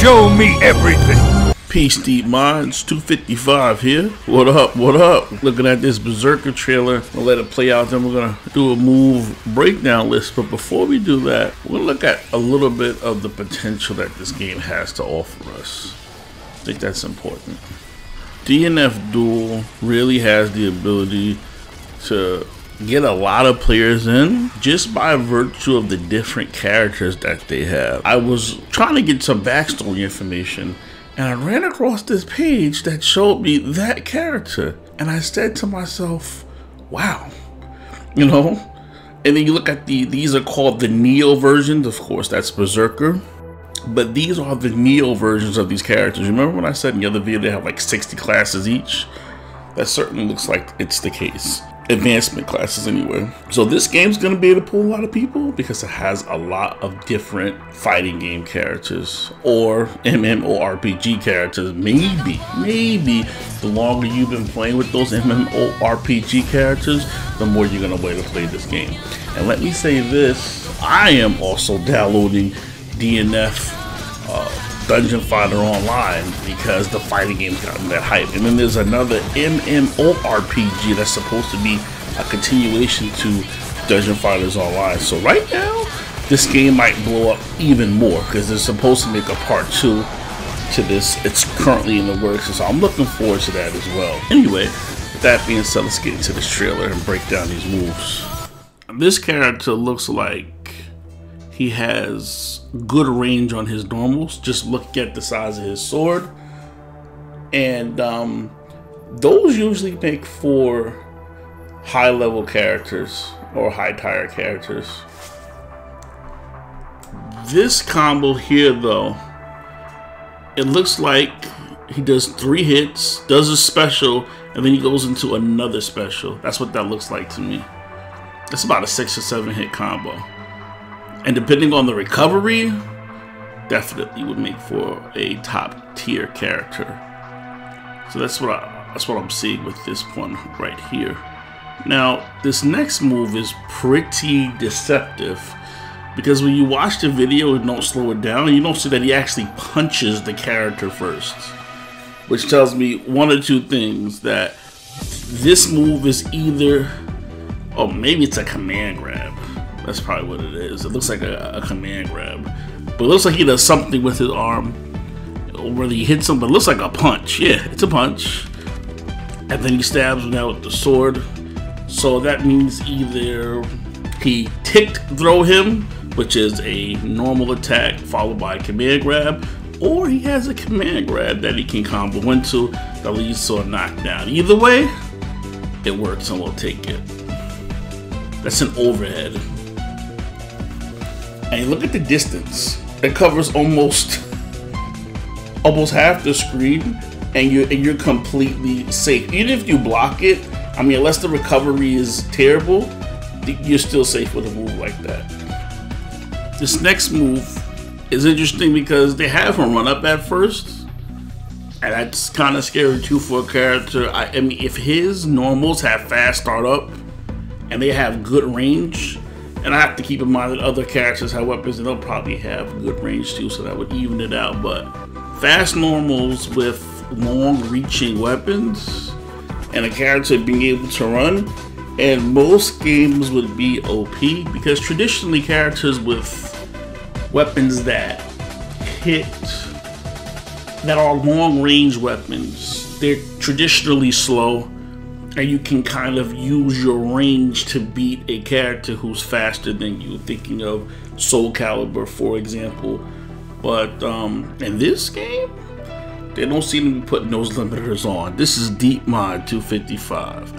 Show me everything. Peace Deep Minds 255 here. What up? What up? Looking at this Berserker trailer. We'll let it play out, then we're gonna do a move breakdown list. But before we do that, gonna look at a little bit of the potential that this game has to offer us. I think that's important. DNF Duel really has the ability to get a lot of players in just by virtue of the different characters that they have. I was trying to get some backstory information and I ran across this page that showed me that character. And I said to myself, wow, you know? And then you look at the, these are called the Neo versions. Of course, that's Berserker. But these are the Neo versions of these characters. Remember when I said in the other video they have like 60 classes each? That certainly looks like it's the case advancement classes anyway. So this game's gonna be able to pull a lot of people because it has a lot of different fighting game characters or MMORPG characters. Maybe, maybe the longer you've been playing with those MMORPG characters, the more you're gonna want to play this game. And let me say this, I am also downloading DNF uh, Dungeon Fighter Online because the fighting game's gotten that hype. And then there's another MMORPG that's supposed to be a continuation to Dungeon Fighters Online. So right now, this game might blow up even more because they're supposed to make a part two to this. It's currently in the works, so I'm looking forward to that as well. Anyway, with that being said, let's get into this trailer and break down these moves. This character looks like he has good range on his normals. Just look at the size of his sword. And um, those usually make for high level characters or high tier characters. This combo here though, it looks like he does three hits, does a special, and then he goes into another special. That's what that looks like to me. That's about a six or seven hit combo and depending on the recovery, definitely would make for a top tier character. So that's what I, that's what I'm seeing with this one right here. Now, this next move is pretty deceptive because when you watch the video and don't slow it down, you don't see that he actually punches the character first, which tells me one or two things that this move is either, or maybe it's a command grab that's probably what it is. It looks like a, a command grab. But it looks like he does something with his arm. Whether he hits him, but it looks like a punch. Yeah, it's a punch. And then he stabs him out with the sword. So that means either he ticked throw him, which is a normal attack followed by a command grab, or he has a command grab that he can combo into that leads to a knockdown. Either way, it works and we'll take it. That's an overhead and look at the distance. It covers almost almost half the screen, and you're and you're completely safe. Even if you block it, I mean, unless the recovery is terrible, you're still safe with a move like that. This next move is interesting because they have him run up at first. And that's kind of scary too for a character. I, I mean, if his normals have fast startup and they have good range, and I have to keep in mind that other characters have weapons and they'll probably have good range too, so that would even it out. But fast normals with long reaching weapons and a character being able to run, and most games would be OP because traditionally characters with weapons that hit that are long range weapons, they're traditionally slow and you can kind of use your range to beat a character who's faster than you. Thinking of Soul Calibur, for example. But um, in this game, they don't seem to be putting those limiters on. This is Deep Minds 255.